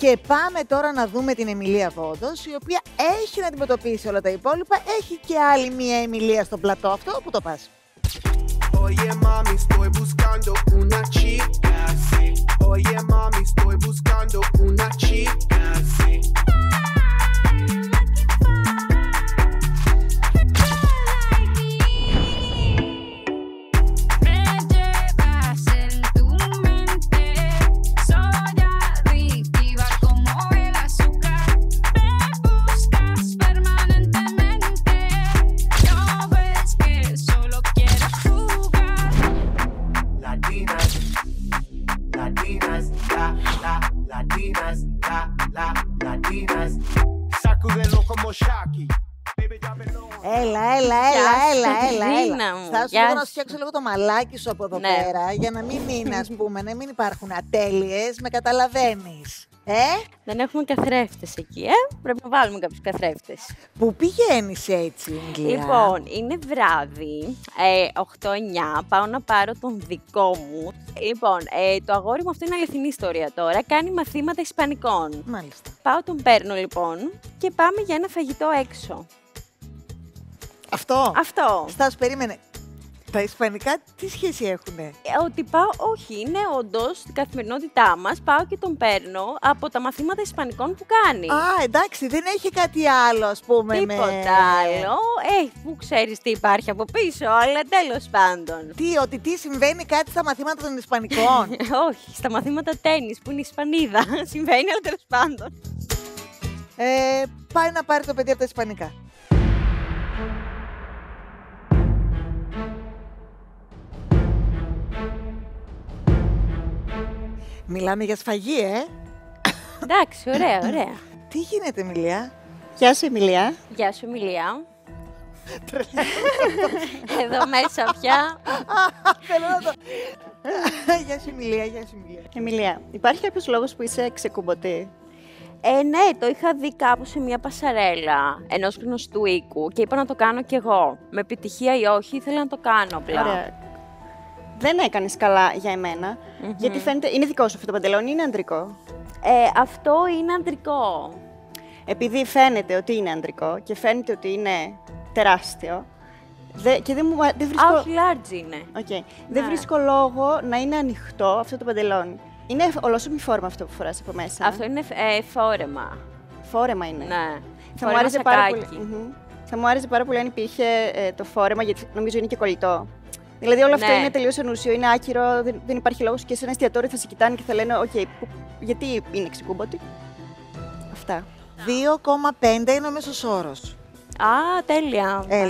Και πάμε τώρα να δούμε την Εμιλία Βόντος, η οποία έχει να αντιμετωπίσει όλα τα υπόλοιπα. Έχει και άλλη μία Εμιλία στο πλατό αυτό. Πού το πας; Oye mami, estoy buscando Έλα, έλα, έλα, Γεια σου, έλα, έλα, Χριστίνα έλα. μου. Θα σου Γεια λίγο να σου. σου φτιάξω λίγο το μαλάκι σου από εδώ Ναι. πέρα, για να μην είναι, ας πούμε, να μην υπάρχουν ατέλειες, με καταλαβαίνεις. Ε, Δεν έχουμε καθρέφτες εκεί, ε. Πρέπει να βάλουμε κάποιους καθρέφτες. πού πηγαίνεις έτσι, Αγγλία. Λοιπόν, είναι βράδυ, ε, 8-9, πάω να πάρω τον δικό μου. Λοιπόν, ε, το αγόρι μου αυτό είναι αληθινή ιστορία τώρα, κάνει μαθήματα Ισπανικών. Μάλιστα. Πάω, τον παίρνω λοιπόν και πάμε για ένα φαγητό έξω. Αυτό. Αυτό. Στάσου, περίμενε. Τα ισπανικά τι σχέση έχουνε; Ε, Ότι πάω, όχι, είναι όντως στην καθημερινότητά μας. Πάω και τον παίρνω από τα μαθήματα Ισπανικών που κάνει. Α, εντάξει, δεν έχει κάτι άλλο, ας πούμε. Τίποτα με... άλλο. Ε, που ξέρεις τι υπάρχει από πίσω, αλλά τέλος πάντων. Τι, ότι τι συμβαίνει κάτι στα μαθήματα των Ισπανικών; όχι, στα μαθήματα τέννη που είναι Ισπανίδα. Συμβαίνει, αλλά τέλος πάντων. ε, πάει να πάρει το παιδί από τα Ισπανικά. Μιλάμε για σφαγή, ε. Εντάξει, ωραία, ωραία. Τι γίνεται, Μιλιά. Γεια σου, Εμιλία. Γεια σου, Μιλία. Εδώ μέσα πια. Θέλω να το... Γεια σου, Μιλία, γεια σου, Μιλία. Εμιλία, υπάρχει κάποιος λόγος που είσαι ξεκούμπωτη. Ε, ναι, το είχα δει κάπου σε μια πασαρέλα ενός γνωστού οίκου και είπα να το κάνω κι εγώ. Με επιτυχία ή όχι, ήθελα να το κάνω απλά. Ωραία. Δεν έκανες καλά για εμενα γιατί φαίνεται. Είναι δικό σου αυτό το παντελόνι, ή είναι αντρικό. Ε, αυτό είναι αντρικό. Επειδή φαίνεται ότι είναι αντρικό και φαίνεται ότι είναι τεράστιο. Δε, και δεν, μου, δεν βρίσκω. Α, όχι, large είναι. Οκ. Δεν Ναι. βρίσκω λόγο να είναι ανοιχτό αυτό το παντελόνι. Είναι ολόσωμη φόρμα αυτό που φοράς από μέσα. Αυτό είναι ε, φόρεμα. Φόρεμα είναι. Ναι. Θα μου Φόρεμα άρεσε πάρα σακάκι. πολύ. Μμμ. Θα μου άρεσε πάρα πολύ αν υπήρχε ε, το φόρεμα, γιατί νομίζω είναι και κολλητό. Δηλαδή όλο αυτό Ναι. είναι τελείως ανούσιο, είναι άκυρο, δεν, δεν υπάρχει λόγος και σε ένα εστιατόριο θα σε κοιτάνε και θα λένε: Οκ, που- γιατί είναι ξεκούμπωτη. Αυτά. 2,5 είναι ο μέσος όρος. Α, τέλεια. Έλα.